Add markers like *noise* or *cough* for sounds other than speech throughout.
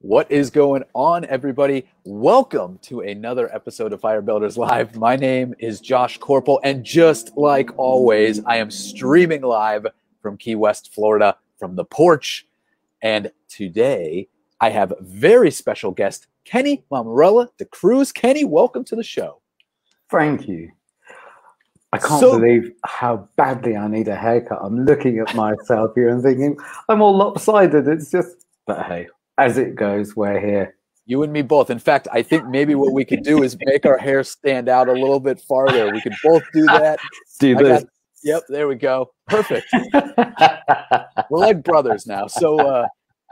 What is going on, everybody? Welcome to another episode of Firebuilders Live. My name is Josh Corporal, and just like always, I am streaming live from Key West, Florida, from the porch. And today, I have very special guest Kenny Mammarella de Cruz. Kenny, welcome to the show. Thank you. I can't So- believe how badly I need a haircut. I'm looking at myself here and thinking I'm all lopsided. It's just, but hey, as it goes, we're here. You and me both. In fact, I think maybe what we could do is make our hair stand out a little bit farther. We could both do *laughs* that. Do I this. got- Yep, there we go. Perfect. *laughs* We're like brothers now. So, uh,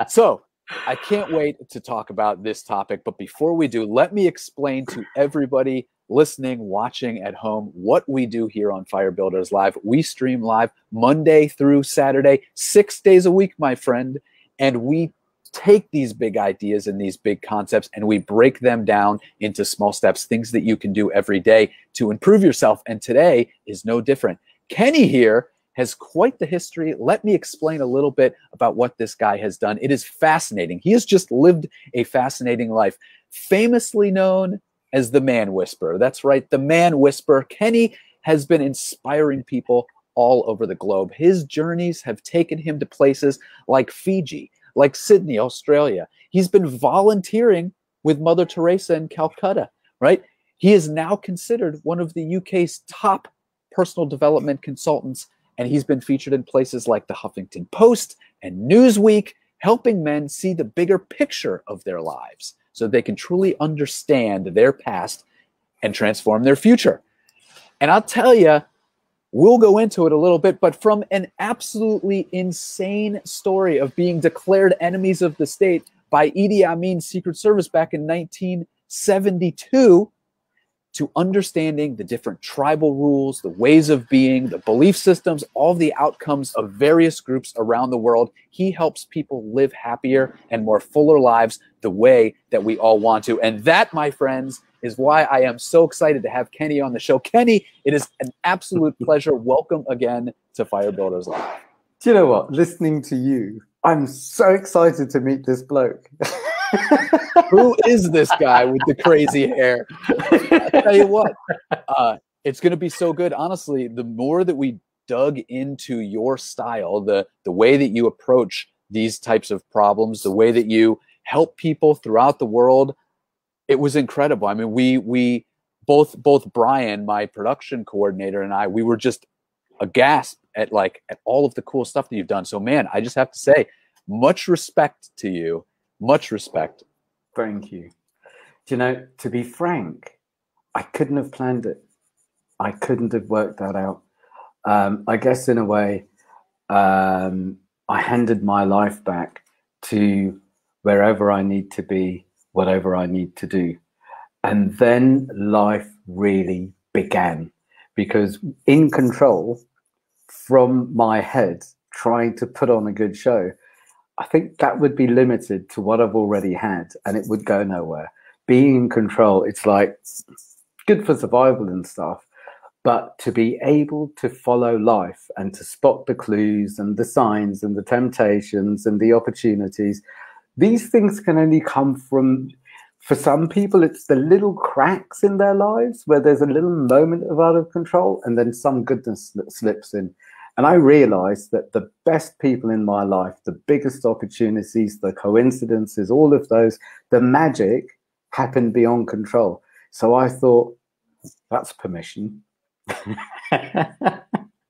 so I can't wait to talk about this topic. But before we do, let me explain to everybody listening, watching at home, what we do here on Firebuilders Live. We stream live Monday through Saturday, six days a week, my friend, and we take these big ideas and these big concepts and we break them down into small steps, things that you can do every day to improve yourself. And today is no different. Kenny here has quite the history. Let me explain a little bit about what this guy has done. It is fascinating. He has just lived a fascinating life, famously known as the Man Whisperer. That's right, the Man Whisperer. Kenny has been inspiring people all over the globe. His journeys have taken him to places like Fiji, like Sydney, Australia. He's been volunteering with Mother Teresa in Calcutta, right? He is now considered one of the UK's top personal development consultants, and he's been featured in places like the Huffington Post and Newsweek, helping men see the bigger picture of their lives so they can truly understand their past and transform their future. And I'll tell you, we'll go into it a little bit, but from an absolutely insane story of being declared enemies of the state by Idi Amin's Secret Service back in 1972 to understanding the different tribal rules, the ways of being, the belief systems, all the outcomes of various groups around the world. He helps people live happier and more fuller lives the way that we all want to. And that, my friends, is why I am so excited to have Kenny on the show. Kenny, it is an absolute *laughs* pleasure. Welcome again to Firebuilders Live. Do you know what? Listening to you, I'm so excited to meet this bloke. *laughs* Who is this guy with the crazy hair? I tell you what, uh, it's going to be so good. Honestly, the more that we dug into your style, the the way that you approach these types of problems, the way that you help people throughout the world, it was incredible. I mean, we we both both Brian, my production coordinator, and I, we were just aghast at like at all of the cool stuff that you've done. So, man, I just have to say, much respect to you. Much respect. Thank you. Do you know, to be frank, I couldn't have planned it. I couldn't have worked that out. Um, I guess in a way, um, I handed my life back to wherever I need to be, whatever I need to do. And then life really began because in control from my head, trying to put on a good show, I think that would be limited to what I've already had and it would go nowhere. Being in control, it's like good for survival and stuff, but to be able to follow life and to spot the clues and the signs and the temptations and the opportunities, these things can only come from, for some people, it's the little cracks in their lives where there's a little moment of out of control and then some goodness that slips in. And I realized that the best people in my life, the biggest opportunities, the coincidences, all of those, the magic happened beyond control. So I thought, that's permission. *laughs*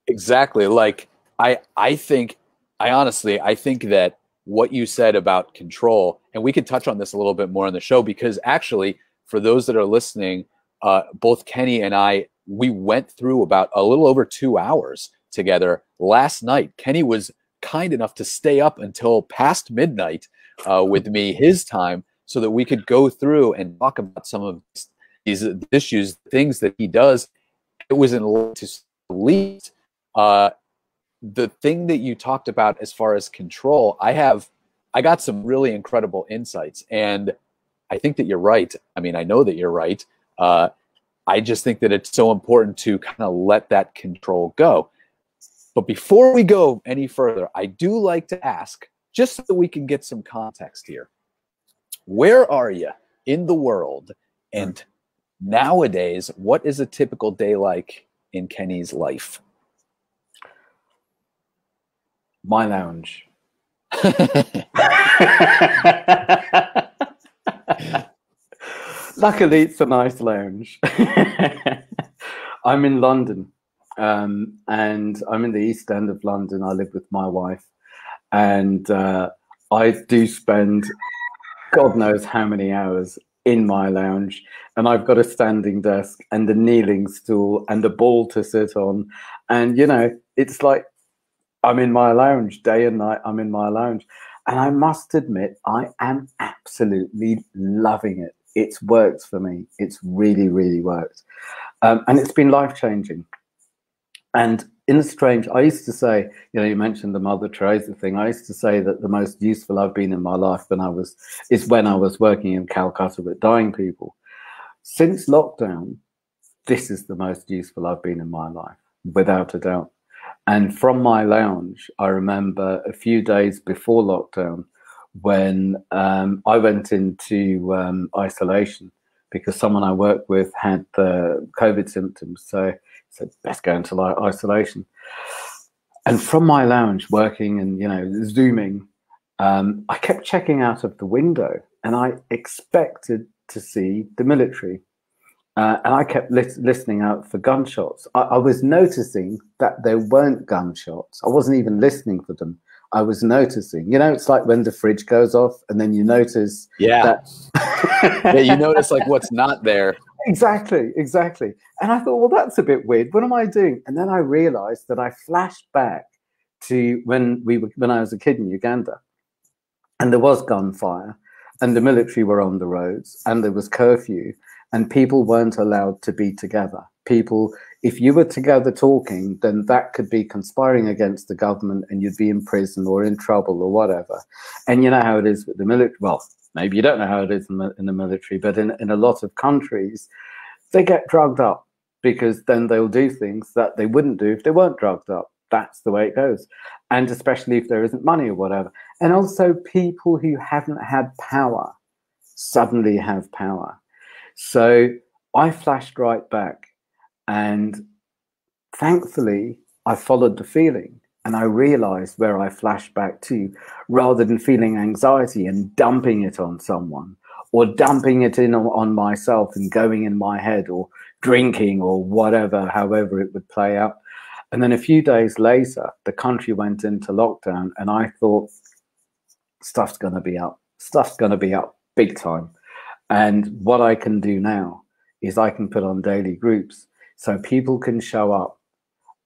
exactly like i i think i honestly i think that what you said about control and we could touch on this a little bit more on the show because actually for those that are listening uh, both kenny and i we went through about a little over two hours together last night. Kenny was kind enough to stay up until past midnight uh, with me his time so that we could go through and talk about some of these issues things that he does. It was in to least uh, the thing that you talked about as far as control i have i got some really incredible insights and i think that you're right i mean i know that you're right uh, i just think that it's so important to kind of let that control go but before we go any further i do like to ask just so that we can get some context here where are you in the world? And nowadays, what is a typical day like in Kenny's life? My lounge. *laughs* Luckily, it's a nice lounge. *laughs* I'm in London, um, and I'm in the East End of London. I live with my wife, and uh, I do spend God knows how many hours in my lounge, and I've got a standing desk and a kneeling stool and a ball to sit on, and you know, it's like I'm in my lounge day and night. I'm in my lounge, and I must admit, I am absolutely loving it. It's worked for me. It's really, really worked. Um, and it's been life changing. And in a strange, I used to say, you know, you mentioned the Mother Teresa thing. I used to say that the most useful I've been in my life when I was is when I was working in Calcutta with dying people. Since lockdown, this is the most useful I've been in my life, without a doubt. And from my lounge, I remember a few days before lockdown when um, I went into um, isolation because someone I worked with had the COVID symptoms. So I said, best go into isolation. And from my lounge, working and you know zooming, um, I kept checking out of the window, and I expected to see the military. Uh, and I kept listening out for gunshots. I, I, was noticing that there weren't gunshots. I wasn't even listening for them. I was noticing. You know, it's like when the fridge goes off, and then you notice. Yeah. That *laughs* yeah, you notice like what's not there. Exactly, exactly. And I thought, well, that's a bit weird. What am I doing? And then I realized that I flashed back to when we were when I was a kid in Uganda, and there was gunfire, and the military were on the roads, and there was curfew, and people weren't allowed to be together. People, if you were together talking, then that could be conspiring against the government and you'd be in prison or in trouble or whatever. And you know how it is with the military. Well, maybe you don't know how it is in the, in the military, but in, in a lot of countries, they get drugged up because then they'll do things that they wouldn't do if they weren't drugged up. That's the way it goes. And especially if there isn't money or whatever. And also, people who haven't had power suddenly have power so I flashed right back. And thankfully, I followed the feeling and I realized where I flashed back to rather than feeling anxiety and dumping it on someone or dumping it in on myself and going in my head or drinking or whatever, however it would play out. And then a few days later, the country went into lockdown, and I thought, stuff's going to be up. Stuff's going to be up big time. And what I can do now is I can put on daily groups so people can show up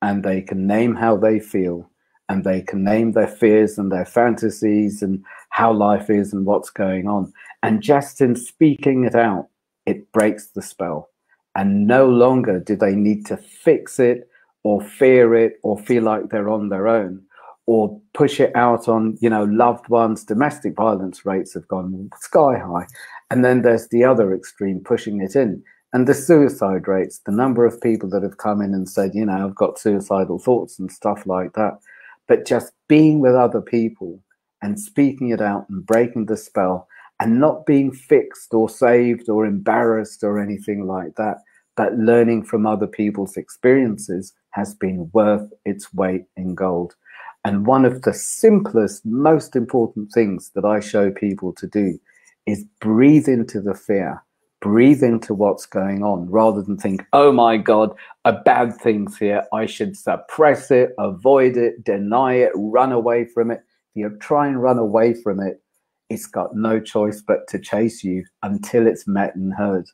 and they can name how they feel and they can name their fears and their fantasies and how life is and what's going on. And just in speaking it out, it breaks the spell. And no longer do they need to fix it or fear it or feel like they're on their own or push it out on you know loved ones. Domestic violence rates have gone sky high. And then there's the other extreme pushing it in. And the suicide rates the number of people that have come in and said you know i've got suicidal thoughts and stuff like that. But just being with other people and speaking it out and breaking the spell and not being fixed or saved or embarrassed or anything like that but learning from other people's experiences has been worth its weight in gold and one of the simplest, most important things that I show people to do is breathe into the fear, breathe into what's going on rather than think, oh my God, a bad thing's here. I should suppress it, avoid it, deny it, run away from it. If you try and run away from it, it's got no choice but to chase you until it's met and heard.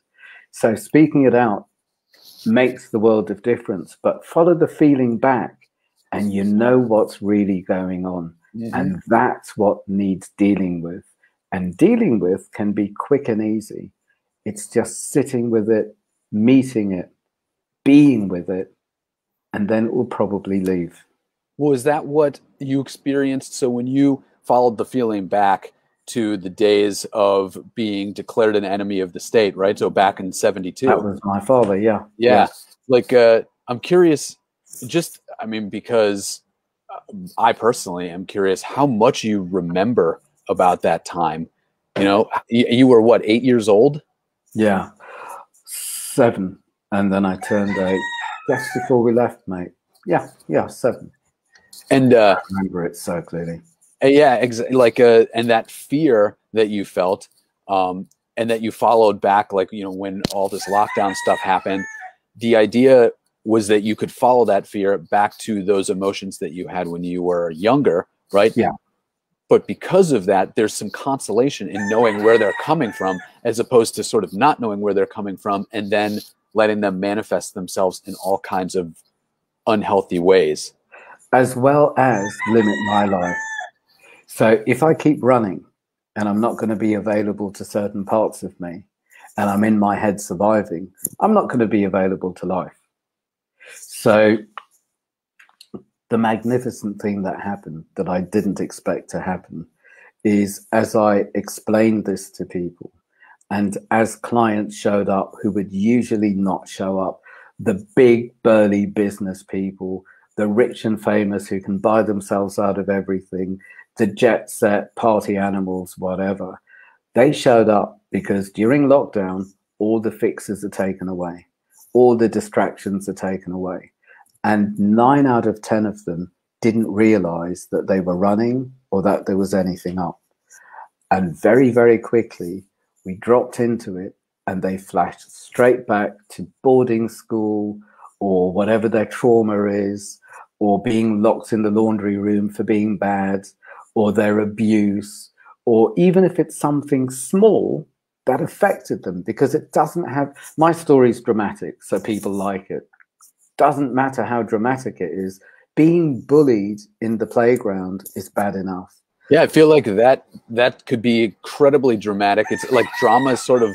So speaking it out makes the world of difference, but follow the feeling back and you know what's really going on. Mm-hmm. And that's what needs dealing with. And dealing with can be quick and easy. It's just sitting with it, meeting it, being with it, and then it will probably leave. Well, is that what you experienced? So when you followed the feeling back to the days of being declared an enemy of the state, right? So back in 72. That was my father, yeah. Yeah. Like, uh, I'm curious, just I mean, because uh, I personally am curious how much you remember about that time You know, you, you were what, eight years old? Yeah, seven. And then I turned eight just before we left, mate. Yeah, yeah, seven. And uh, I remember it so clearly. yeah, ex- like uh, and that fear that you felt, um, and that you followed back, like you know, when all this lockdown stuff happened. The idea was that you could follow that fear back to those emotions that you had when you were younger, right? Yeah. But because of that, there's some consolation in knowing where they're coming from, as opposed to sort of not knowing where they're coming from and then letting them manifest themselves in all kinds of unhealthy ways. As well as limit my life. So if I keep running and I'm not going to be available to certain parts of me and I'm in my head surviving, I'm not going to be available to life. So the magnificent thing that happened that I didn't expect to happen is as I explained this to people, and as clients showed up who would usually not show up, the big burly business people, the rich and famous who can buy themselves out of everything, the jet set party animals, whatever, they showed up because during lockdown, all the fixes are taken away, all the distractions are taken away. And nine out of 10 of them didn't realize that they were running or that there was anything up. And very, very quickly, we dropped into it and they flashed straight back to boarding school or whatever their trauma is, or being locked in the laundry room for being bad, or their abuse, or even if it's something small that affected them because it doesn't have my story's dramatic, so people like it doesn't matter how dramatic it is. Being bullied in the playground is bad enough. Yeah, I feel like that that could be incredibly dramatic. It's like drama is sort of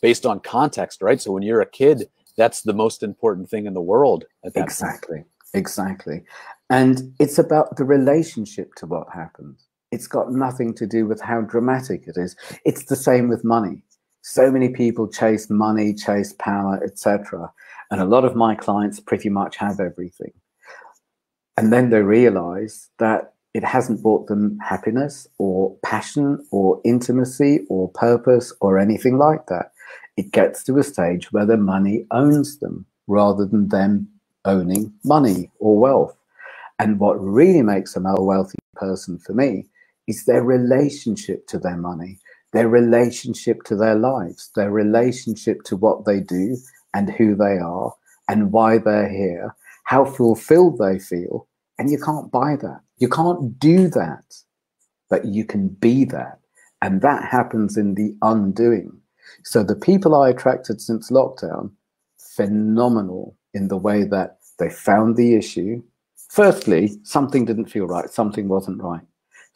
based on context, right? So when you're a kid, that's the most important thing in the world at that exactly, point. exactly. And it's about the relationship to what happened. It's got nothing to do with how dramatic it is. It's the same with money. So many people chase money, chase power, etc. And a lot of my clients pretty much have everything. And then they realize that it hasn't brought them happiness or passion or intimacy or purpose or anything like that. It gets to a stage where the money owns them rather than them owning money or wealth. And what really makes a wealthy person for me is their relationship to their money, their relationship to their lives, their relationship to what they do, and who they are and why they're here, how fulfilled they feel. And you can't buy that. You can't do that, but you can be that. And that happens in the undoing. So the people I attracted since lockdown, phenomenal in the way that they found the issue. Firstly, something didn't feel right, something wasn't right.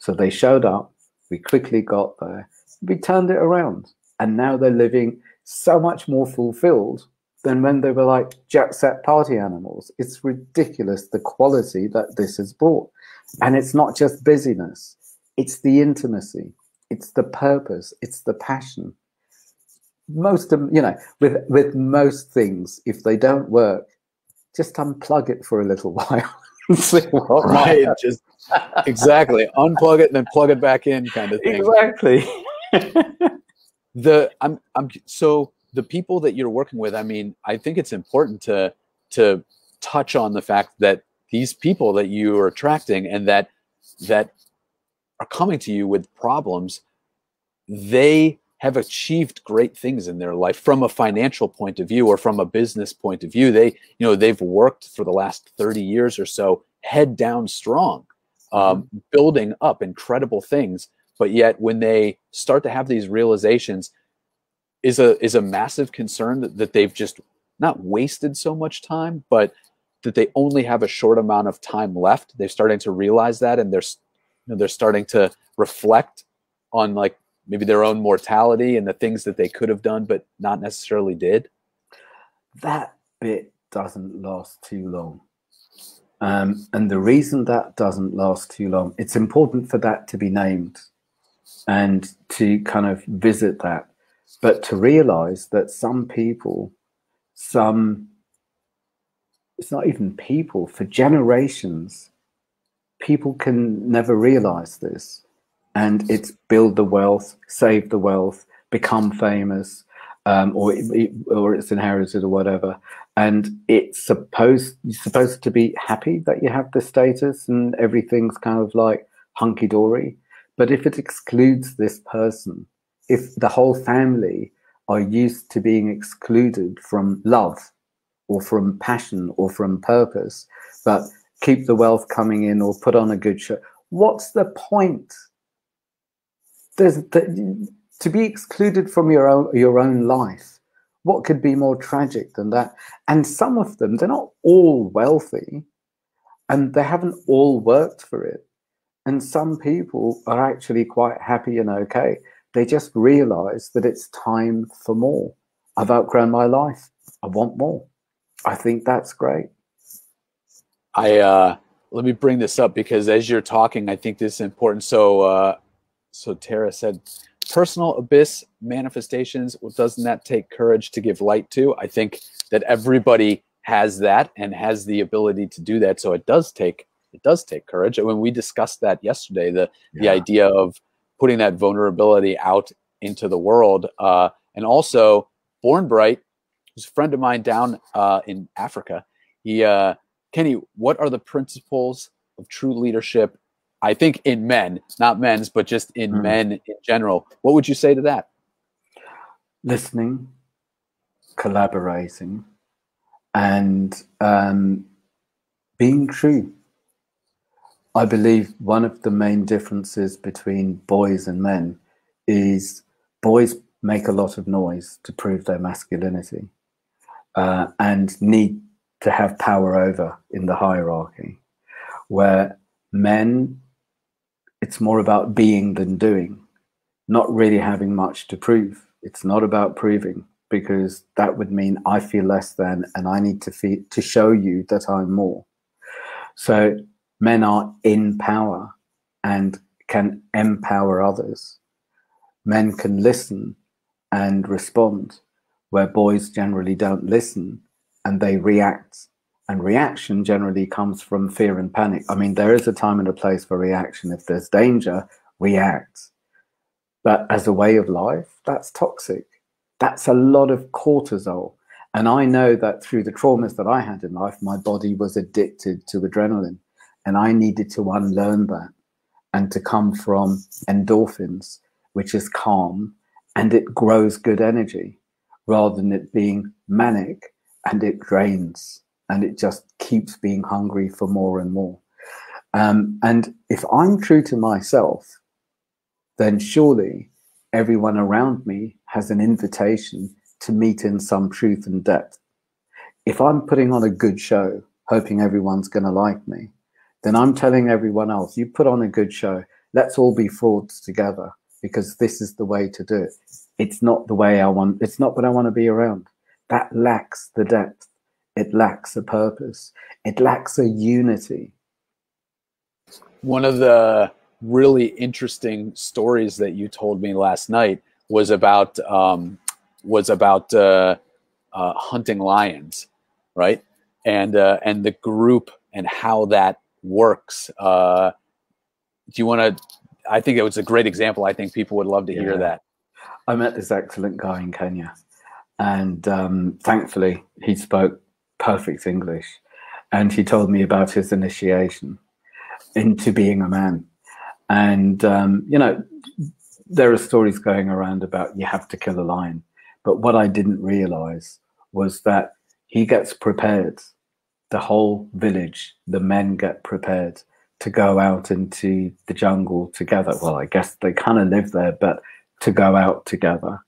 So they showed up, we quickly got there, we turned it around. And now they're living so much more fulfilled than when they were like jet set party animals. It's ridiculous the quality that this has brought. And it's not just busyness, it's the intimacy, it's the purpose, it's the passion. Most of you know, with with most things, if they don't work, just unplug it for a little *laughs* while. right, just exactly unplug it and then plug it back in, kind of thing. Exactly. the I'm I'm so the people that you're working with, I mean, I think it's important to to touch on the fact that these people that you are attracting and that that are coming to you with problems, they have achieved great things in their life from a financial point of view or from a business point of view. They, you know, they've worked for the last 30 years or so, head down strong, um, mm-hmm. building up incredible things. But yet, when they start to have these realizations, is a is a massive concern that, that they've just not wasted so much time, but that they only have a short amount of time left. They're starting to realize that, and they're you know, they're starting to reflect on like maybe their own mortality and the things that they could have done but not necessarily did. That bit doesn't last too long. Um, and the reason that doesn't last too long, it's important for that to be named and to kind of visit that but to realize that some people, some, it's not even people, for generations, people can never realize this. and it's build the wealth, save the wealth, become famous, um, or or it's inherited or whatever. And it's supposed you're supposed to be happy that you have the status and everything's kind of like hunky dory. But if it excludes this person, if the whole family are used to being excluded from love or from passion or from purpose, but keep the wealth coming in or put on a good show, what's the point? There's the, to be excluded from your own your own life. What could be more tragic than that? And some of them, they're not all wealthy, and they haven't all worked for it. And some people are actually quite happy and okay. They just realize that it's time for more. I've outgrown my life. I want more. I think that's great. I uh, let me bring this up because as you're talking, I think this is important. So, uh, so Tara said, personal abyss manifestations. Well, doesn't that take courage to give light to? I think that everybody has that and has the ability to do that. So it does take it does take courage. and When we discussed that yesterday, the yeah. the idea of putting that vulnerability out into the world, uh, and also Born Bright, who's a friend of mine down uh, in Africa. He uh, Kenny, what are the principles of true leadership? I think in men, it's not men's, but just in mm. men in general. What would you say to that? Listening, collaborating, and um, being true. I believe one of the main differences between boys and men is boys make a lot of noise to prove their masculinity uh, and need to have power over in the hierarchy, where men, it's more about being than doing, not really having much to prove. It's not about proving because that would mean I feel less than and I need to feel, to show you that I'm more. So men are in power and can empower others. Men can listen and respond, where boys generally don't listen and they react. And reaction generally comes from fear and panic. I mean, there is a time and a place for reaction. If there's danger, react. But as a way of life, that's toxic. That's a lot of cortisol. And I know that through the traumas that I had in life, my body was addicted to adrenaline. And I needed to unlearn that and to come from endorphins, which is calm and it grows good energy rather than it being manic and it drains and it just keeps being hungry for more and more. Um, and if I'm true to myself, then surely everyone around me has an invitation to meet in some truth and depth. If I'm putting on a good show, hoping everyone's going to like me, then I'm telling everyone else, you put on a good show, let's all be frauds together because this is the way to do it. It's not the way I want, it's not what I want to be around that lacks the depth. It lacks a purpose. It lacks a unity. One of the really interesting stories that you told me last night was about um, was about uh, uh, hunting lions, right? And uh, and the group and how that works. Uh, do you want to? I think it was a great example. I think people would love to yeah. hear that. I met this excellent guy in Kenya, and um, thankfully, he spoke perfect English. And he told me about his initiation into being a man. And, um, you know, there are stories going around about you have to kill a lion. But what I didn't realize was that he gets prepared. The whole village, the men get prepared to go out into the jungle together. Well, I guess they kind of live there, but to go out together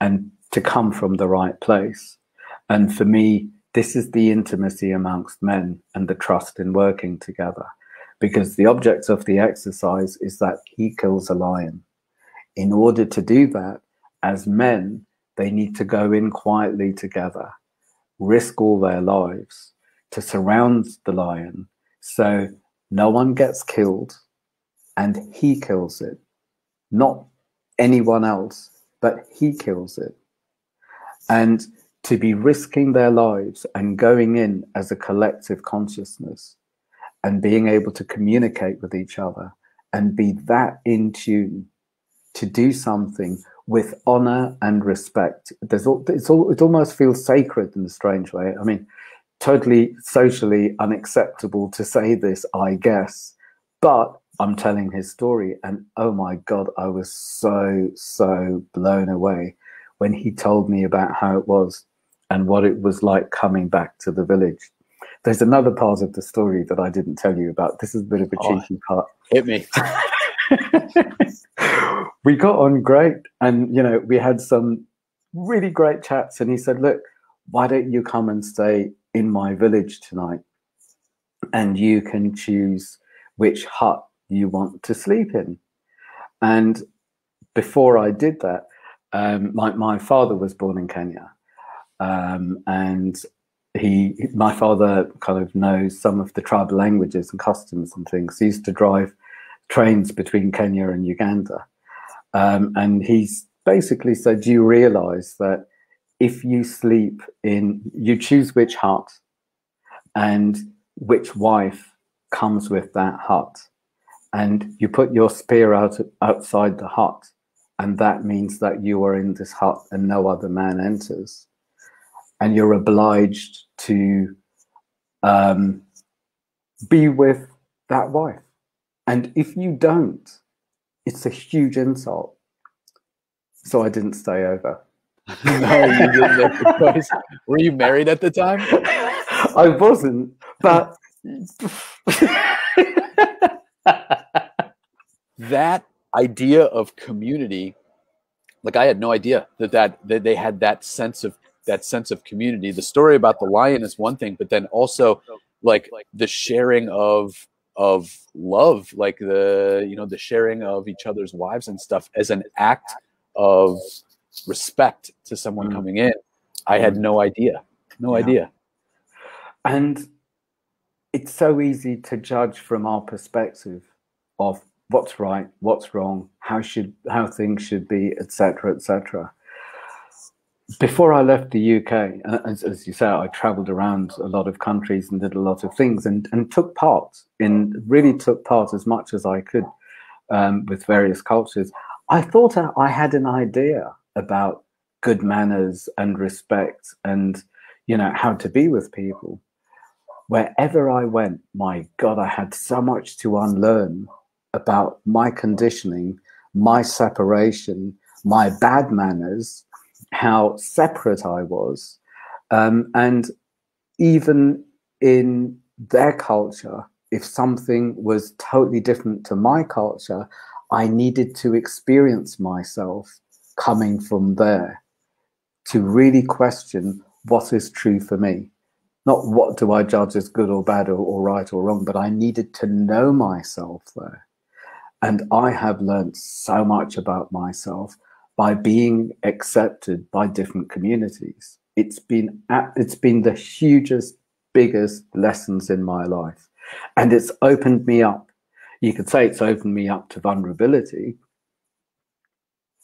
and to come from the right place. And for me, this is the intimacy amongst men and the trust in working together. Because the object of the exercise is that he kills a lion. In order to do that, as men, they need to go in quietly together, risk all their lives to surround the lion so no one gets killed and he kills it, not anyone else, but he kills it and to be risking their lives and going in as a collective consciousness and being able to communicate with each other and be that in tune to do something with honor and respect. There's all, it's all, it almost feels sacred in a strange way. I mean, totally socially unacceptable to say this, I guess, but I'm telling his story, and oh my God, I was so, so blown away when he told me about how it was and what it was like coming back to the village. There's another part of the story that I didn't tell you about. This is a bit of a oh, cheeky part. Hit me. *laughs* we got on great, and you know, we had some really great chats. And he said, "Look, why don't you come and stay in my village tonight, and you can choose which hut you want to sleep in." And before I did that, um, my my father was born in Kenya, um, and he my father kind of knows some of the tribal languages and customs and things. He used to drive trains between Kenya and Uganda, um, and he's basically said, "Do you realize that if you sleep in, you choose which hut, and which wife comes with that hut, and you put your spear out outside the hut." And that means that you are in this hut and no other man enters and you're obliged to um, be with that wife. And if you don't, it's a huge insult. So I didn't stay over. *laughs* no, you didn't. Were you married at the time? *laughs* I wasn't, but that idea of community, like I had no idea that that, that they had that sense of that sense of community. The story about the lion is one thing, but then also like the sharing of of love, like the you know the sharing of each other's wives and stuff as an act of respect to someone mm. coming in. I had no idea, no yeah. idea. And it's so easy to judge from our perspective of what's right, what's wrong, how should how things should be, etc., etc before I left the UK, as, as, you say, I traveled around a lot of countries and did a lot of things and, and took part in, really took part as much as I could um, with various cultures. I thought I had an idea about good manners and respect and, you know, how to be with people. Wherever I went, my God, I had so much to unlearn about my conditioning, my separation, my bad manners, how separate I was. Um, and even in their culture, if something was totally different to my culture, I needed to experience myself coming from there to really question what is true for me. Not what do I judge as good or bad or, or right or wrong, but I needed to know myself there. And I have learned so much about myself by being accepted by different communities. It's been it's been the hugest, biggest lessons in my life, and it's opened me up. You could say it's opened me up to vulnerability.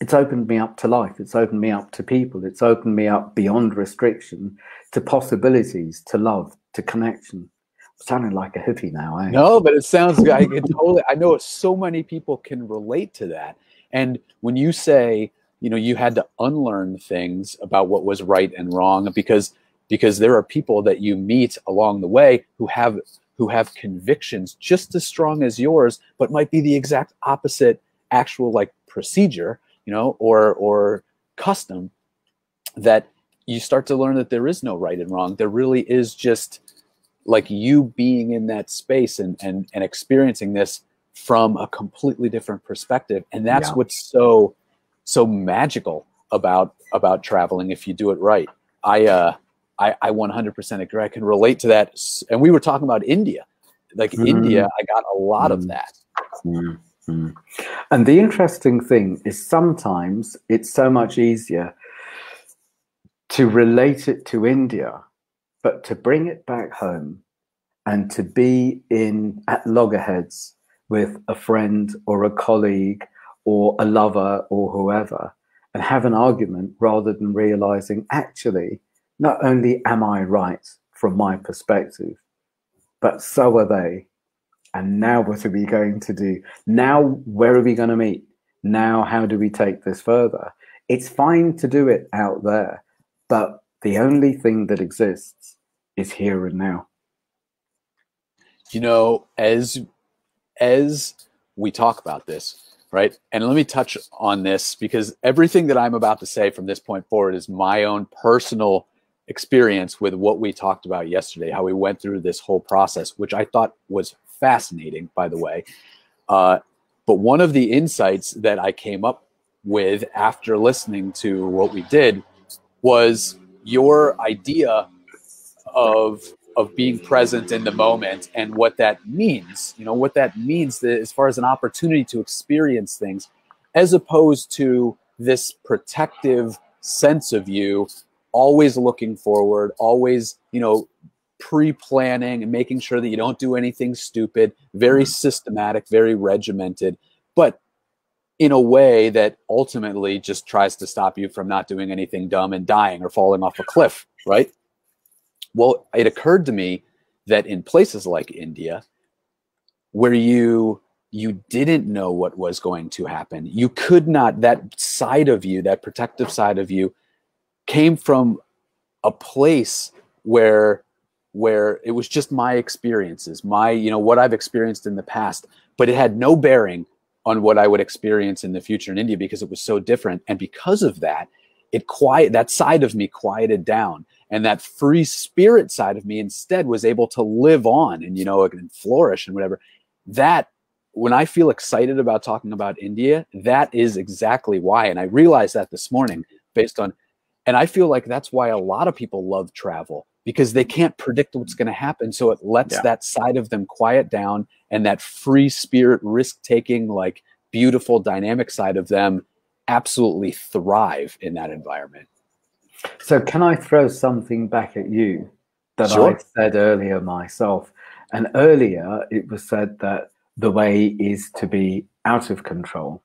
It's opened me up to life. It's opened me up to people. It's opened me up beyond restriction to possibilities, to love, to connection. Sounding like a hippie now. Eh? No, but it sounds like it totally. I know so many people can relate to that. And when you say you know you had to unlearn things about what was right and wrong because because there are people that you meet along the way who have who have convictions just as strong as yours but might be the exact opposite actual like procedure you know or or custom that you start to learn that there is no right and wrong there really is just like you being in that space and and, and experiencing this from a completely different perspective and that's yeah. what's so so magical about about traveling if you do it right. I uh, I, I 100% agree. I can relate to that. And we were talking about India, like mm. India. I got a lot mm. of that. Mm. And the interesting thing is sometimes it's so much easier to relate it to India, but to bring it back home and to be in at loggerheads with a friend or a colleague or a lover or whoever and have an argument rather than realizing actually, not only am I right from my perspective, but so are they. And now what are we going to do? Now, where are we going to meet? Now, how do we take this further? It's fine to do it out there, but the only thing that exists is here and now. You know, as as we talk about this, right? And let me touch on this because everything that I'm about to say from this point forward is my own personal experience with what we talked about yesterday, how we went through this whole process, which I thought was fascinating, by the way. Uh, but one of the insights that I came up with after listening to what we did was your idea of of being present in the moment and what that means you know what that means as far as an opportunity to experience things as opposed to this protective sense of you always looking forward always you know pre-planning and making sure that you don't do anything stupid very mm-hmm. systematic very regimented but in a way that ultimately just tries to stop you from not doing anything dumb and dying or falling off a cliff, right? Well, it occurred to me that in places like India, where you you didn't know what was going to happen, you could not that side of you, that protective side of you, came from a place where where it was just my experiences, my you know what I've experienced in the past, but it had no bearing on what I would experience in the future in India because it was so different. And because of that, it quiet that side of me quieted down. And that free spirit side of me instead was able to live on and, you know, and flourish and whatever. That when I feel excited about talking about India, that is exactly why. And I realized that this morning based on, and I feel like that's why a lot of people love travel because they can't predict what's going to happen. So it lets yeah. that side of them quiet down and that free spirit, risk taking, like beautiful, dynamic side of them absolutely thrive in that environment. So, can I throw something back at you that sure. I said earlier myself? And earlier it was said that the way is to be out of control.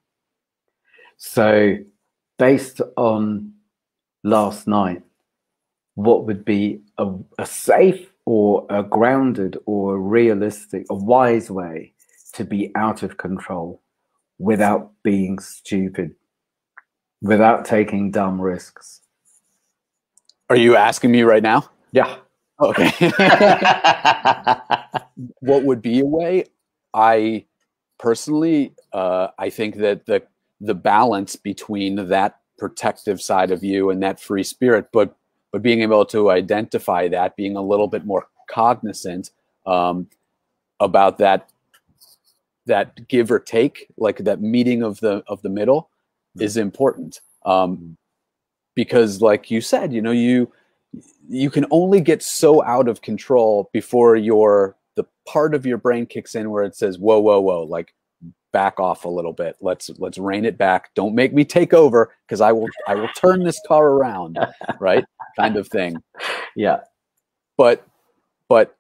So, based on last night, what would be a, a safe or a grounded or a realistic, a wise way to be out of control without being stupid, without taking dumb risks. Are you asking me right now? Yeah. Okay. *laughs* what would be a way? I personally, uh, I think that the the balance between that protective side of you and that free spirit, but but being able to identify that, being a little bit more cognizant um, about that that give or take, like that meeting of the of the middle, mm-hmm. is important. Um, because, like you said, you know, you you can only get so out of control before your the part of your brain kicks in where it says, "Whoa, whoa, whoa!" Like back off a little bit. Let's let's rein it back. Don't make me take over because I will I will turn this car around, right? Kind of thing. *laughs* Yeah. But but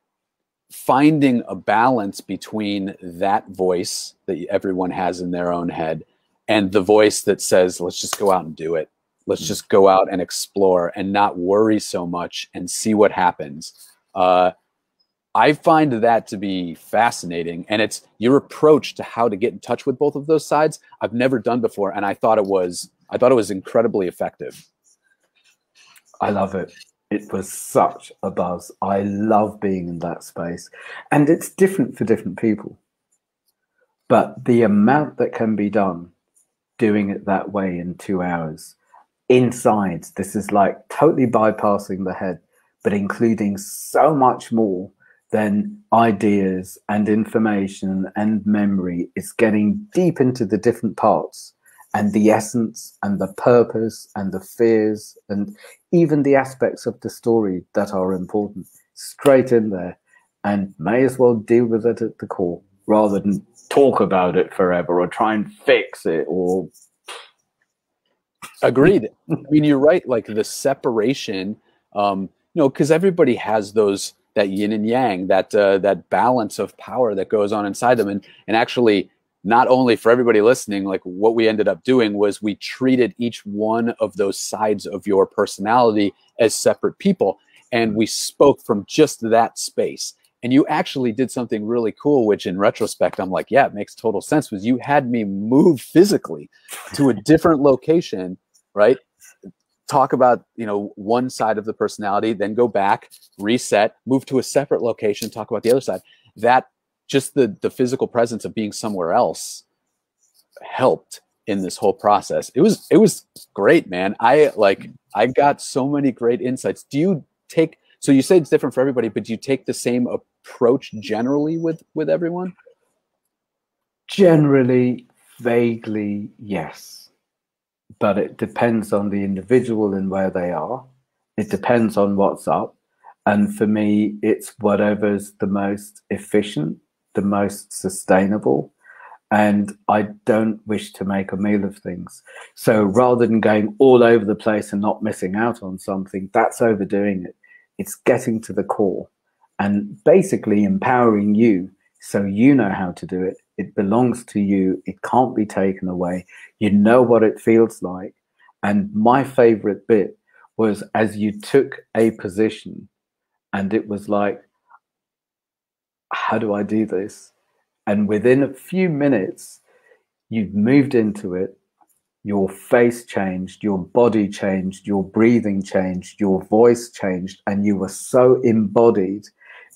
finding a balance between that voice that everyone has in their own head and the voice that says let's just go out and do it. Let's mm. just go out and explore and not worry so much and see what happens. Uh, I find that to be fascinating. And it's your approach to how to get in touch with both of those sides. I've never done before. And I thought it was, I thought it was incredibly effective. I love it. It was such a buzz. I love being in that space. And it's different for different people. But the amount that can be done doing it that way in two hours. Inside, this is like totally bypassing the head, but including so much more than ideas and information and memory. Is getting deep into the different parts and the essence and the purpose and the fears and even the aspects of the story that are important. Straight in there and may as well deal with it at the core rather than talk about it forever or try and fix it or agreed. I mean you're right like the separation um you know because everybody has those that yin and yang, that uh, that balance of power that goes on inside them, and and actually not only for everybody listening, like what we ended up doing was we treated each one of those sides of your personality as separate people, and we spoke from just that space. And you actually did something really cool which in retrospect i'm like yeah it makes total sense was you had me move physically to a *laughs* different location right? Talk about you know one side of the personality then go back reset move to a separate location talk about the other side. That just the the physical presence of being somewhere else helped in this whole process. It was it was great man. I like i got so many great insights. Do you take so you say it's different for everybody but do you take the same approach generally with with everyone? Generally vaguely yes. But it depends on the individual and where they are. It depends on what's up. And for me it's whatever's the most efficient the most sustainable. And I don't wish to make a meal of things. So rather than going all over the place and not missing out on something, that's overdoing it. It's getting to the core and basically empowering you so you know how to do it. It belongs to you. It can't be taken away. You know what it feels like. And my favorite bit was as you took a position and it was like, how do I do this? And within a few minutes, you've moved into it. Your face changed, your body changed, your breathing changed, your voice changed, and you were so embodied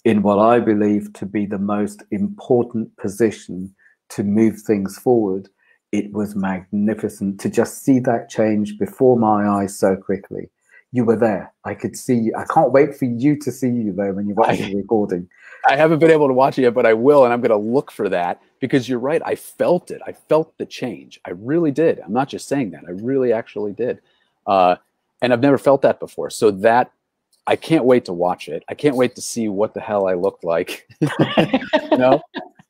in what I believe to be the most important position to move things forward. It was magnificent to just see that change before my eyes so quickly. You were there. I could see you. I can't wait for you to see you there when you watch the recording. I haven't been able to watch it yet, but I will, and I'm going to look for that because you're right. I felt it. I felt the change. I really did. I'm not just saying that. I really actually did, uh, and I've never felt that before. So that I can't wait to watch it. I can't wait to see what the hell I looked like. *laughs* you know,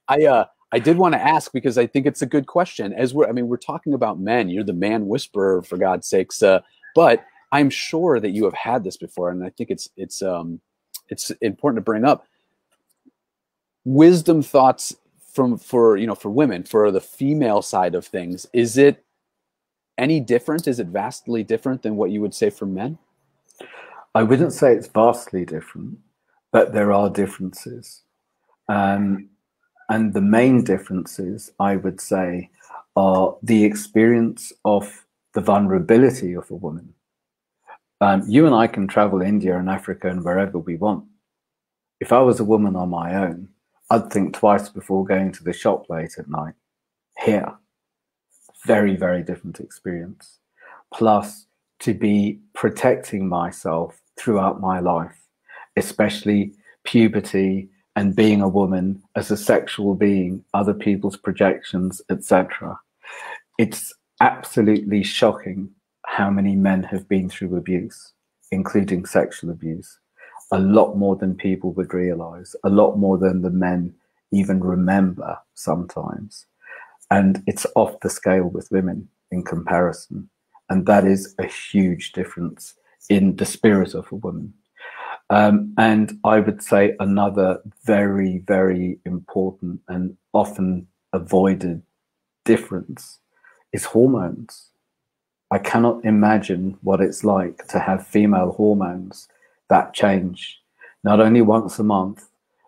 I uh, I did want to ask because I think it's a good question. As we're, I mean, we're talking about men. You're the man whisperer, for God's sakes. Uh, but I'm sure that you have had this before, and I think it's it's um, it's important to bring up wisdom thoughts from for you know for women for the female side of things is it any different is it vastly different than what you would say for men i wouldn't say it's vastly different but there are differences um, and the main differences i would say are the experience of the vulnerability of a woman um, you and i can travel india and africa and wherever we want if i was a woman on my own I'd think twice before going to the shop late at night. Here, very, very different experience. Plus, to be protecting myself throughout my life, especially puberty and being a woman as a sexual being, other people's projections, etc. It's absolutely shocking how many men have been through abuse, including sexual abuse a lot more than people would realize, a lot more than the men even remember sometimes. And it's off the scale with women in comparison. And that is a huge difference in the spirit of a woman. Um, and I would say another very, very important and often avoided difference is hormones. I cannot imagine what it's like to have female hormones that change, not only once a month,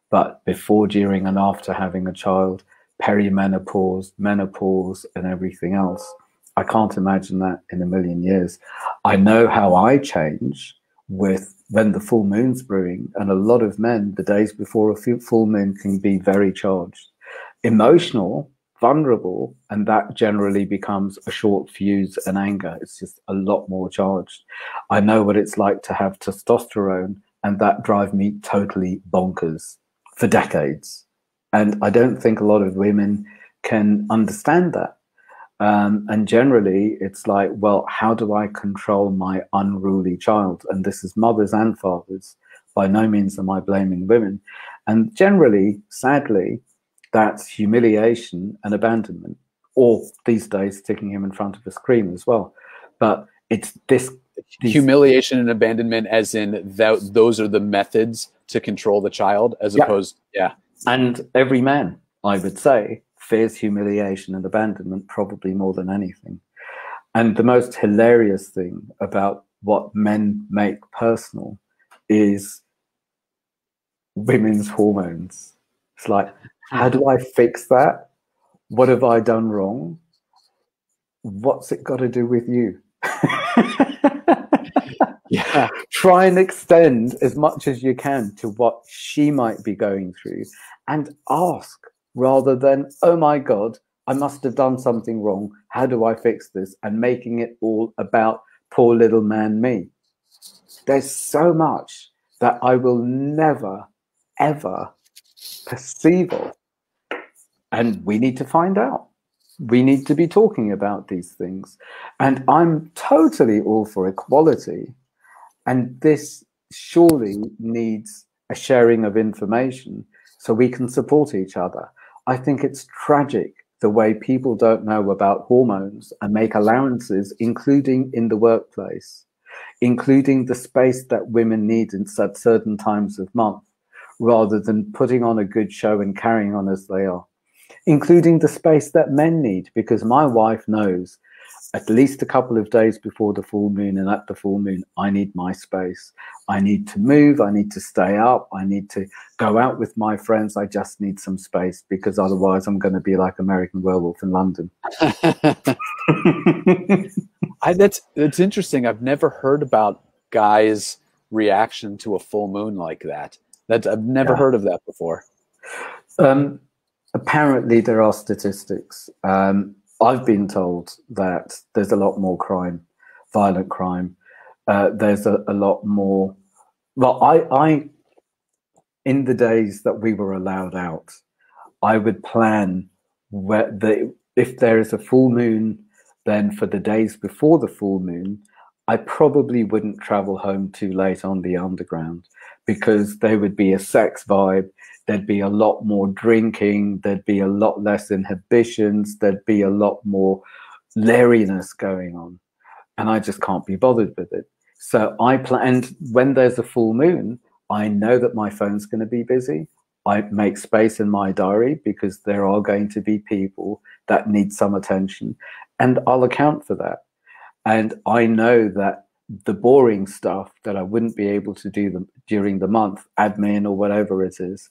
but before, during, and after having a child, perimenopause, menopause, and everything else. I can't imagine that in a million years. I know how I change with when the full moon's brewing, and a lot of men, the days before a full moon, can be very charged, emotional, vulnerable, and that generally becomes a short fuse and anger. It's just a lot more charged. I know what it's like to have testosterone, and that drive me totally bonkers for decades. And I don't think a lot of women can understand that. Um, and generally, it's like, well, how do I control my unruly child? And this is mothers and fathers. By no means am I blaming women. And generally, sadly, that's humiliation and abandonment, or these days sticking him in front of a screen as well. But it's this these, humiliation and abandonment, as in that those are the methods to control the child, as yeah. opposed, yeah. And every man, I would say, fears humiliation and abandonment probably more than anything. And the most hilarious thing about what men make personal is women's hormones. It's like, how do I fix that? What have I done wrong? What's it got to do with you? *laughs* Yeah. *laughs* Try and extend as much as you can to what she might be going through and ask rather than, oh my God, I must have done something wrong. How do I fix this? And making it all about poor little man me. There's so much that I will never, ever perceive of. And we need to find out. We need to be talking about these things. And I'm totally all for equality. And this surely needs a sharing of information so we can support each other. I think it's tragic the way people don't know about hormones and make allowances, including in the workplace, including the space that women need in at certain times of month, rather than putting on a good show and carrying on as they are, including the space that men need, because my wife knows at least a couple of days before the full moon and at the full moon i need my space. I need to move i need to stay up i need to go out with my friends i just need some space because otherwise i'm going to be like american werewolf in london. *laughs* I, that's that's interesting. I've never heard about guys reaction to a full moon like that. That i've never Yeah. heard of that before. Um, apparently there are statistics. Um, i've been told that there's a lot more crime violent crime. Uh, there's a, a lot more well i i in the days that we were allowed out i would plan where the if there is a full moon then for the days before the full moon i probably wouldn't travel home too late on the underground because there would be a sex vibe. There'd be a lot more drinking. There'd be a lot less inhibitions. There'd be a lot more leeriness going on. And i just can't be bothered with it. So i planned when there's a full moon i know that my phone's going to be busy. I make space in my diary because there are going to be people that need some attention and i'll account for that. And i know that the boring stuff that i wouldn't be able to do them during the month admin or whatever it is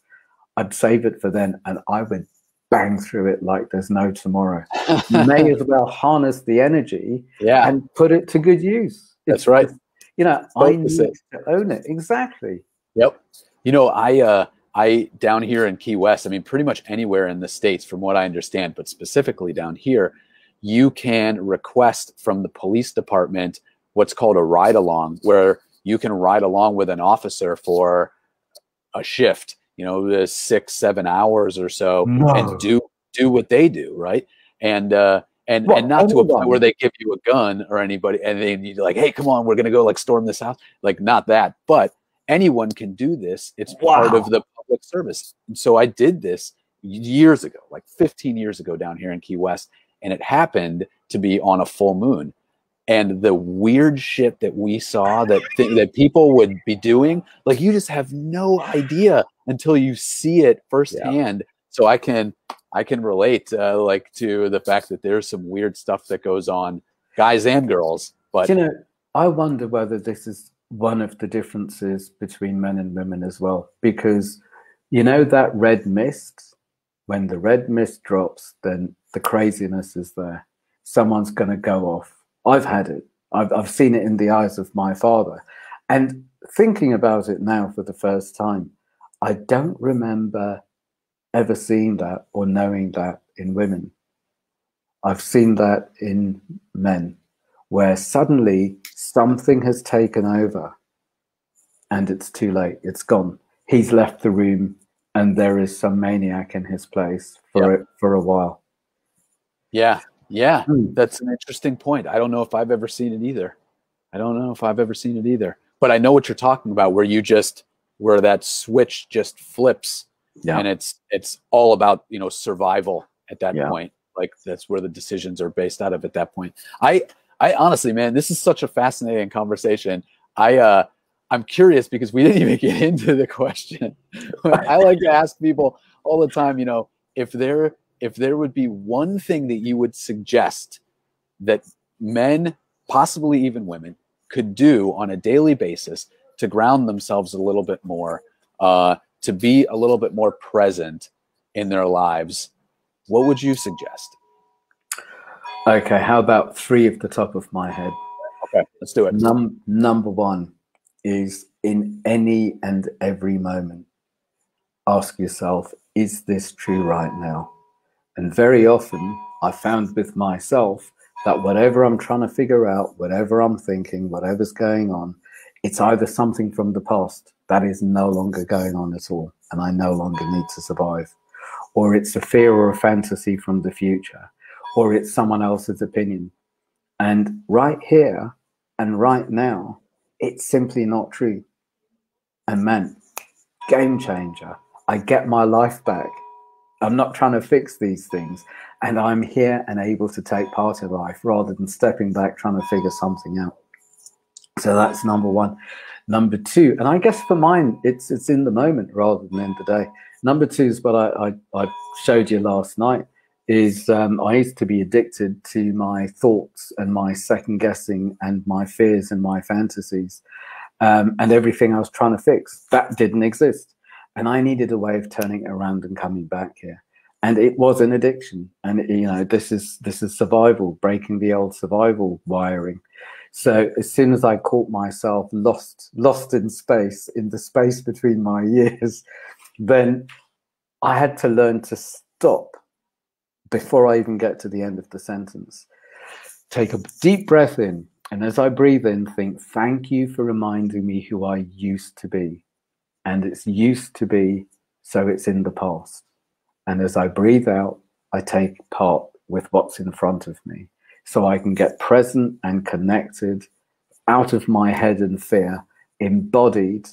i'd save it for then and i would bang through it like there's no tomorrow you *laughs* may as well harness the energy yeah and put it to good use. That's right. You know, I need it. to own it. Exactly. Yep. You know, I uh I down here in Key West, I mean pretty much anywhere in the states from what I understand, but specifically down here, you can request from the police department what's called a ride along where you can ride along with an officer for a shift, you know, the 6 7 hours or so No. and do do what they do, right? And uh and, Well, and not to a point where they give you a gun or anybody and then you're like, hey, come on, we're gonna go like storm this house. Like not that, but anyone can do this. It's part of the public service. And so I did this years ago, like 15 years ago down here in Key West, and it happened to be on a full moon. And the weird shit that we saw that th- that people would be doing, like you just have no idea until you see it firsthand. So I can I can relate uh, like to the fact that there's some weird stuff that goes on, guys and girls. But you know, I wonder whether this is one of the differences between men and women as well. Because you know that red mist, when the red mist drops, then the craziness is there. Someone's going to go off. I've had it. I've, I've seen it in the eyes of my father. And thinking about it now for the first time, I don't remember ever seeing that or knowing that in women. I've seen that in men where suddenly something has taken over and it's too late. It's gone. He's left the room and there is some maniac in his place for it for a while. yeah, yeah. Hmm. That's an interesting point. I don't know if I've ever seen it either. I don't know if I've ever seen it either. But I know what you're talking about, where you just where that switch just flips, Yeah. and it's it's all about you know survival at that Yeah. point. Like that's where the decisions are based out of at that point. I I honestly, man, this is such a fascinating conversation. I uh I'm curious because we *laughs* didn't even get into the question. *laughs* I like to ask people all the time, you know, if there if there would be one thing that you would suggest that men, possibly even women, could do on a daily basis to ground themselves a little bit more, uh, to be a little bit more present in their lives, what would you suggest? Okay, how about three at the top of my head? Okay, let's do it. Num- number one is in any and every moment, ask yourself, is this true right now? And very often, I found with myself that whatever I'm trying to figure out, whatever I'm thinking, whatever's going on, it's either something from the past that is no longer going on at all, and I no longer need to survive, or it's a fear or a fantasy from the future, or it's someone else's opinion. And right here and right now, it's simply not true. And man, game changer. I get my life back. I'm not trying to fix these things. And I'm here and able to take part in life rather than stepping back trying to figure something out. So that's number one. Number two, and I guess for mine, it's it's in the moment rather than in the day. Number two is what I, I, I showed you last night. Is um, I used to be addicted to my thoughts and my second guessing and my fears and my fantasies um, and everything I was trying to fix. That didn't exist, and I needed a way of turning it around and coming back here. And it was an addiction, and you know this is this is survival, breaking the old survival wiring. So as soon as I caught myself lost, lost in space, in the space between my *laughs* ears, then I had to learn to stop before I even get to the end of the sentence. Take a deep breath in, and as I breathe in, think, thank you for reminding me who I used to be. And it's used to be, so it's in the past. And as I breathe out, I take part with what's in front of me so I can get present and connected out of my head and fear, embodied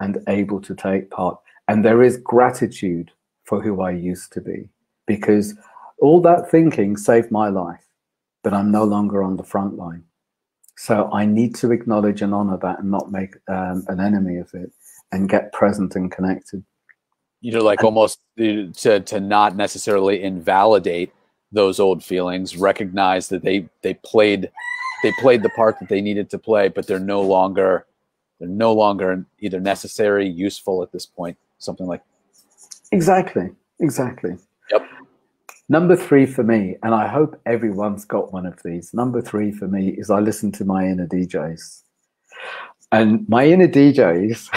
and able to take part. And there is gratitude for who I used to be because all that thinking saved my life, but I'm no longer on the front line. So I need to acknowledge and honor that and not make um, an enemy of it and get present and connected. You know, like and, almost uh, to, to not necessarily invalidate those old feelings, recognize that they they played they played the part that they needed to play, but they're no longer they're no longer either necessary, useful at this point. Something like exactly, exactly. Yep. Number three for me, and I hope everyone's got one of these. Number three for me is I listen to my inner DJs. And my inner DJs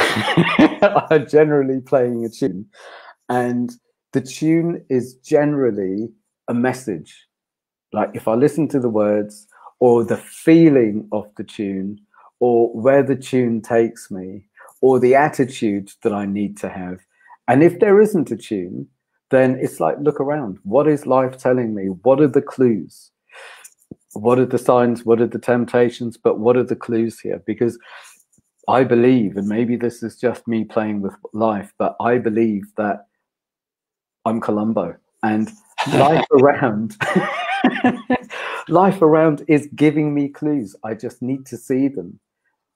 *laughs* are generally playing a tune. And the tune is generally a message. Like if I listen to the words or the feeling of the tune or where the tune takes me or the attitude that I need to have. And if there isn't a tune, then it's like, look around. What is life telling me? What are the clues? What are the signs? What are the temptations? But what are the clues here? Because I believe, and maybe this is just me playing with life, but I believe that I'm Columbo and life *laughs* around *laughs* life around is giving me clues. I just need to see them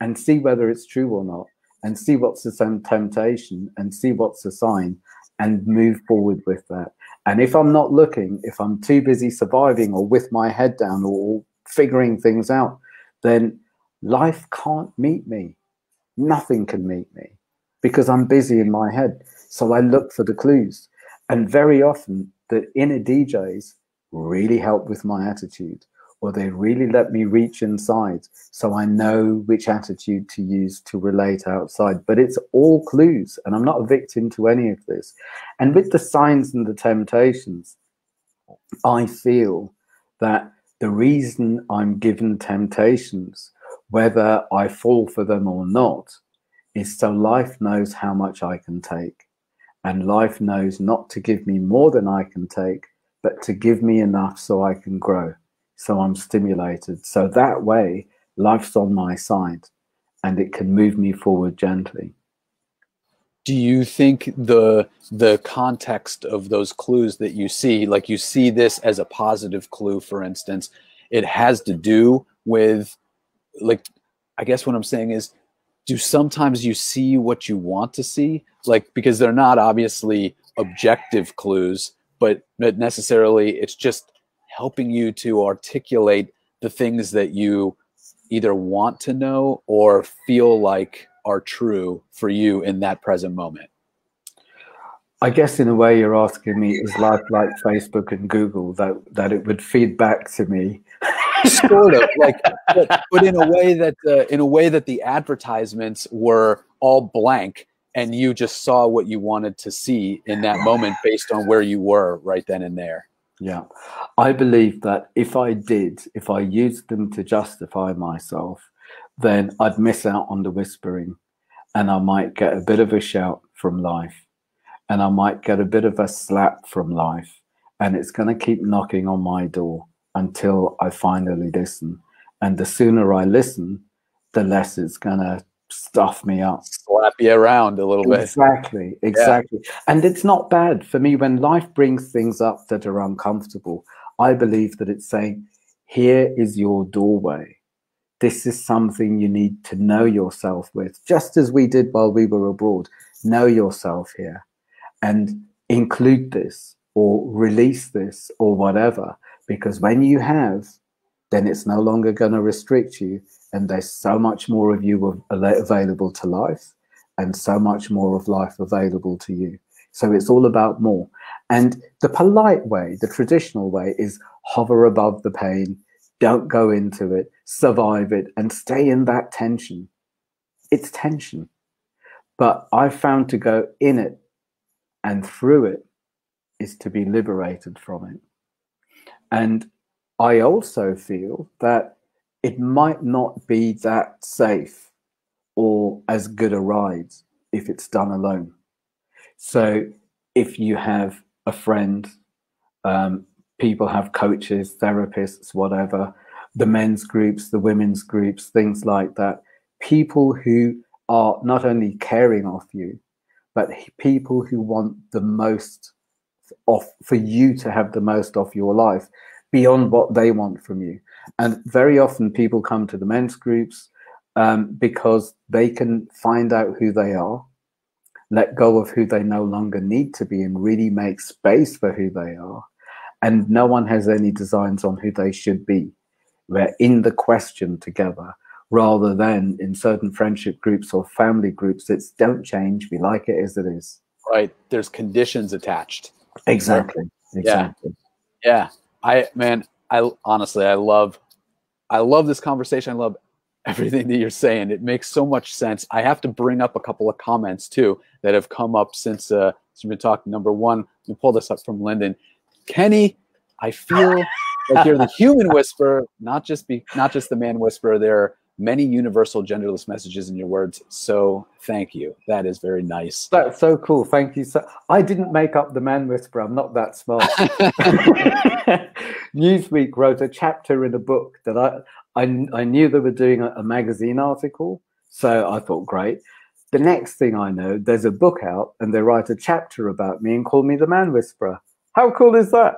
and see whether it's true or not and see what's the temptation and see what's the sign and move forward with that. And if i'm not looking if i'm too busy surviving or with my head down or figuring things out then life can't meet me nothing can meet me because i'm busy in my head so i look for the clues and very often the inner DJs really help with my attitude, or they really let me reach inside so I know which attitude to use to relate outside. But it's all clues, and I'm not a victim to any of this. And with the signs and the temptations, I feel that the reason I'm given temptations, whether I fall for them or not, is so life knows how much I can take. And life knows not to give me more than I can take, but to give me enough so I can grow. So I'm stimulated. So that way, life's on my side and it can move me forward gently. Do you think the the context of those clues that you see, like you see this as a positive clue, for instance, it has to do with like I guess what I'm saying is do sometimes you see what you want to see like because they're not obviously objective clues but necessarily it's just helping you to articulate the things that you either want to know or feel like are true for you in that present moment I guess in a way you're asking me, is life like Facebook and Google that that it would feed back to me? Sort of like, but, but in a way that uh, in a way that the advertisements were all blank, and you just saw what you wanted to see in that moment based on where you were right then and there. Yeah, I believe that if I did, if I used them to justify myself, then I'd miss out on the whispering, and I might get a bit of a shout from life and I might get a bit of a slap from life, and it's going to keep knocking on my door until I finally listen. And the sooner I listen, the less it's going to stuff me up, slap you around a little bit. Exactly, exactly. Yeah. And it's not bad for me when life brings things up that are uncomfortable. I believe that it's saying, here is your doorway. This is something you need to know yourself with, just as we did while we were abroad. Know yourself here and include this or release this or whatever. Because when you have, then it's no longer going to restrict you. And there's so much more of you available to life and so much more of life available to you. So it's all about more. And the polite way, the traditional way, is hover above the pain, don't go into it, survive it, and stay in that tension. It's tension. But I've found to go in it and through it is to be liberated from it. And I also feel that it might not be that safe or as good a ride if it's done alone. So if you have a friend, um, people have coaches, therapists, whatever, the men's groups, the women's groups, things like that, people who are not only caring of you, but people who want the most off for you to have the most of your life beyond what they want from you. And very often people come to the men's groups um, because they can find out who they are, let go of who they no longer need to be, and really make space for who they are. And no one has any designs on who they should be. We're in the question together rather than in certain friendship groups or family groups it's don't change we like it as it is right there's conditions attached exactly. Exactly. Yeah, yeah. i man i honestly i love i love this conversation. I love everything that you're saying. It makes so much sense. I have to bring up a couple of comments too that have come up since uh since we've been talking. Number one we pull this up from lyndon. Kenny i feel like you're the human whisperer not just be not just the man whisperer there many universal genderless messages in your words. So thank you. That is very nice. That's so cool. Thank you. So I didn't make up the man whisperer. I'm not that smart. *laughs* Newsweek wrote a chapter in a book that I I, I knew they were doing a, a magazine article. So I thought, great. The next thing I know, there's a book out and they write a chapter about me and call me the man whisperer. How cool is that?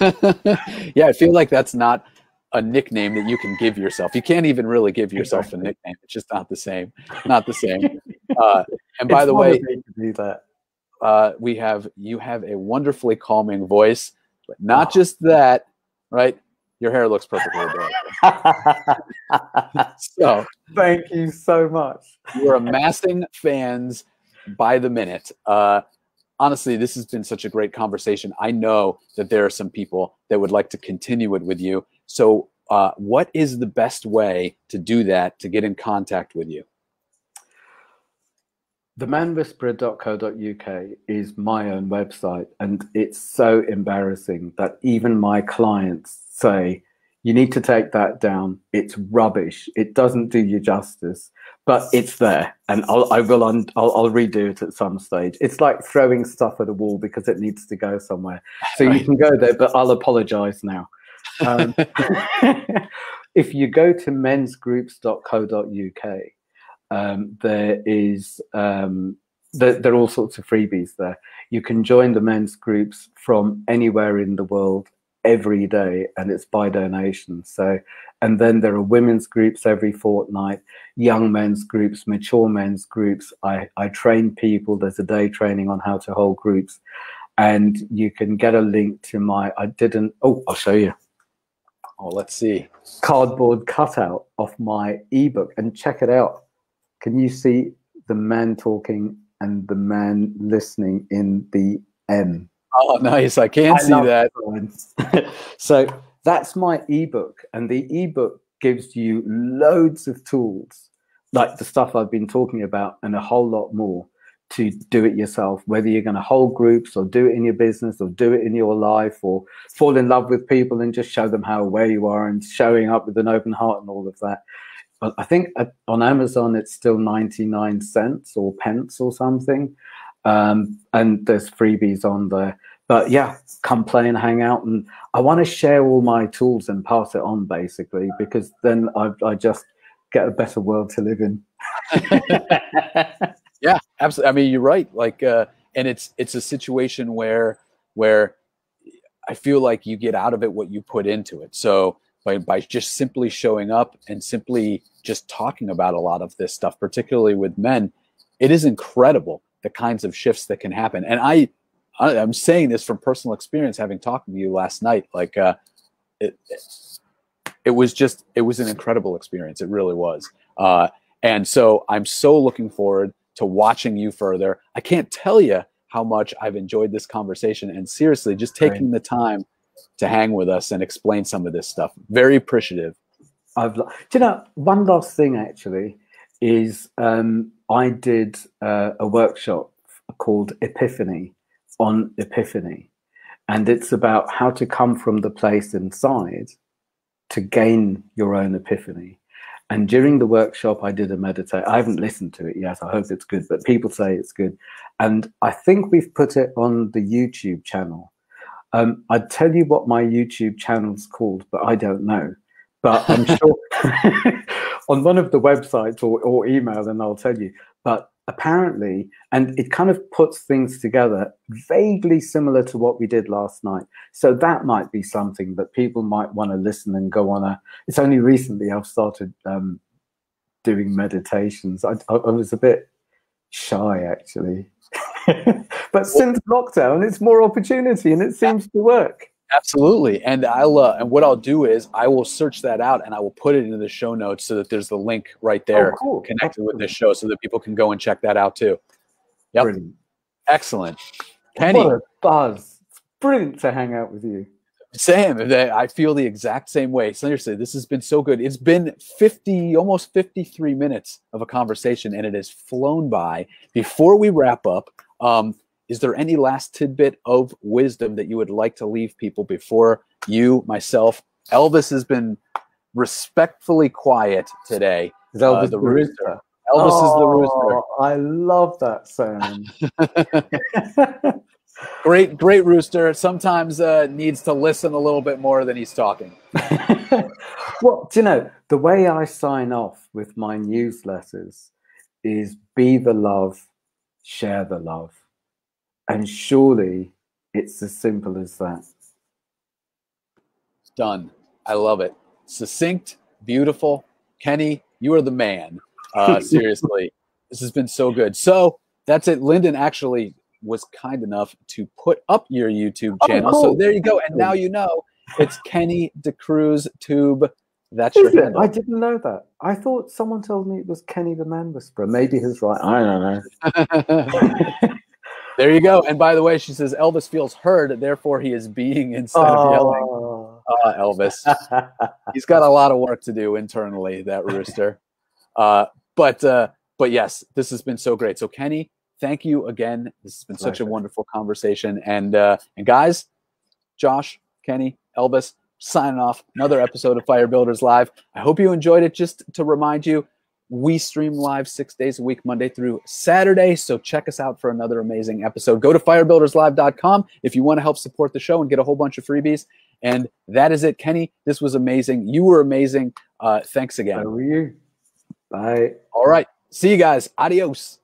*laughs* yeah, I feel like that's not a nickname that you can give yourself. You can't even really give yourself exactly. a nickname. It's just not the same. Not the same. Uh, and by it's the way, uh, we have you have a wonderfully calming voice, but not oh. just that, right? Your hair looks perfectly *laughs* so thank you so much. You're amassing fans by the minute. Uh, honestly, this has been such a great conversation. I know that there are some people that would like to continue it with you. So, uh, what is the best way to do that to get in contact with you? themanwhisperer.co.uk is my own website, and it's so embarrassing that even my clients say, You need to take that down. It's rubbish. It doesn't do you justice but it's there, and I'll I will un, I'll, I'll redo it at some stage. It's like throwing stuff at a wall because it needs to go somewhere. So you *laughs* can go there, but I'll apologise now. Um, *laughs* *laughs* if you go to mensgroups.co.uk, um, there is um, there, there, are all sorts of freebies there. You can join the men's groups from anywhere in the world every day, and it's by donation. So and then there are women's groups every fortnight, young men's groups, mature men's groups. I, I train people. There's a day training on how to hold groups. And you can get a link to my, I didn't, oh, I'll show you. Oh, let's see. Cardboard cutout of my ebook and check it out. Can you see the man talking and the man listening in the M. Oh, nice! I can I see that. that. *laughs* so that's my ebook, and the ebook gives you loads of tools, like the stuff I've been talking about, and a whole lot more to do it yourself. Whether you're going to hold groups, or do it in your business, or do it in your life, or fall in love with people and just show them how aware you are, and showing up with an open heart and all of that. But I think uh, on Amazon it's still 99 cents or pence or something. Um, and there's freebies on there. But yeah, come play and hang out. And I want to share all my tools and pass it on basically, because then I, I just get a better world to live in. *laughs* *laughs* yeah, absolutely. I mean, you're right. Like, uh, and it's it's a situation where where I feel like you get out of it what you put into it. So by by just simply showing up and simply just talking about a lot of this stuff, particularly with men, it is incredible the kinds of shifts that can happen. And I, I am saying this from personal experience, having talked to you last night. Like, uh, it, it was just it was an incredible experience. It really was. Uh, and so I'm so looking forward to watching you further. I can't tell you how much I've enjoyed this conversation and seriously just taking the time to hang with us and explain some of this stuff. Very appreciative. I've, do you know, one last thing actually is um, I did uh, a workshop called Epiphany on Epiphany. And it's about how to come from the place inside to gain your own epiphany. And during the workshop, I did a meditate. I haven't listened to it yet. I hope it's good, but people say it's good. And I think we've put it on the YouTube channel. Um, I'd tell you what my YouTube channel's called, but I don't know. But I'm *laughs* sure *laughs* on one of the websites or, or email, and I'll tell you. But apparently, and it kind of puts things together vaguely similar to what we did last night. So that might be something that people might want to listen and go on a. It's only recently I've started um, doing meditations. I, I, I was a bit shy actually. *laughs* but since lockdown, it's more opportunity and it seems to work. Absolutely. And I'll uh, and what I'll do is I will search that out and I will put it into the show notes so that there's the link right there oh, cool. connected with this show so that people can go and check that out too. Yep. Brilliant. Excellent. Penny. What a buzz. It's brilliant to hang out with you. Sam, I feel the exact same way. Seriously, this has been so good. It's been 50, almost 53 minutes of a conversation, and it has flown by. Before we wrap up, um, is there any last tidbit of wisdom that you would like to leave people before you, myself, Elvis has been respectfully quiet today. Is Elvis uh, the, rooster? rooster. Elvis oh, is the rooster. I love that sound. *laughs* *laughs* great, great rooster. Sometimes uh, needs to listen a little bit more than he's talking. *laughs* well, do you know the way I sign off with my newsletters is be the love, share the love. And surely it's as simple as that. Done. I love it. Succinct, beautiful. Kenny, you are the man. Uh, *laughs* seriously, this has been so good. So that's it. Lyndon actually was kind enough to put up your YouTube oh, channel. Oh, cool. So there you go. And now you know it's Kenny D'Cruz Tube. That's Is your handle. I didn't know that. I thought someone told me it was Kenny the Man Whisperer. Maybe he's right. I don't know. *laughs* There you go. And by the way, she says Elvis feels heard, therefore he is being instead oh. of yelling. Uh, Elvis, *laughs* he's got a lot of work to do internally. That rooster. *laughs* Uh, but uh, but yes, this has been so great. So Kenny, thank you again. This has been Pleasure. such a wonderful conversation. And uh, and guys, Josh, Kenny, Elvis, signing off. Another episode of Firebuilders Live. I hope you enjoyed it. Just to remind you, we stream live six days a week, Monday through Saturday. So check us out for another amazing episode. Go to firebuilderslive.com if you want to help support the show and get a whole bunch of freebies. And that is it, Kenny. This was amazing. You were amazing. Uh, thanks again. How are you? Bye. All right. See you guys. Adios.